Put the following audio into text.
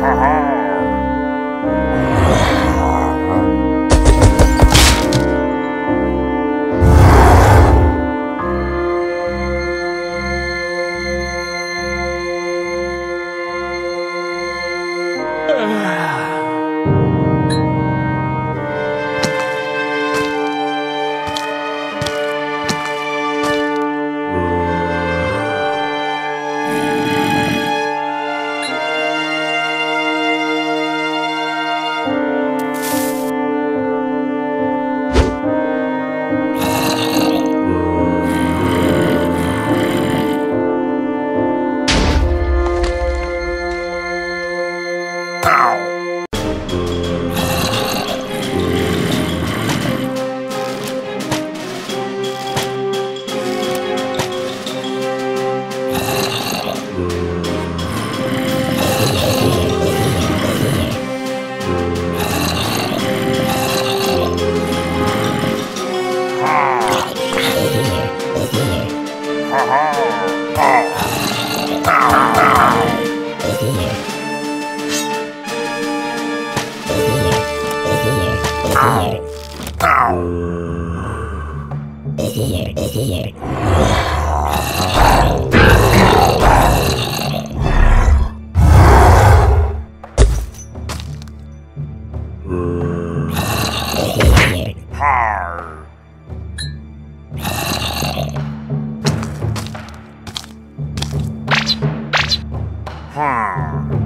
Ha ha! Hmm.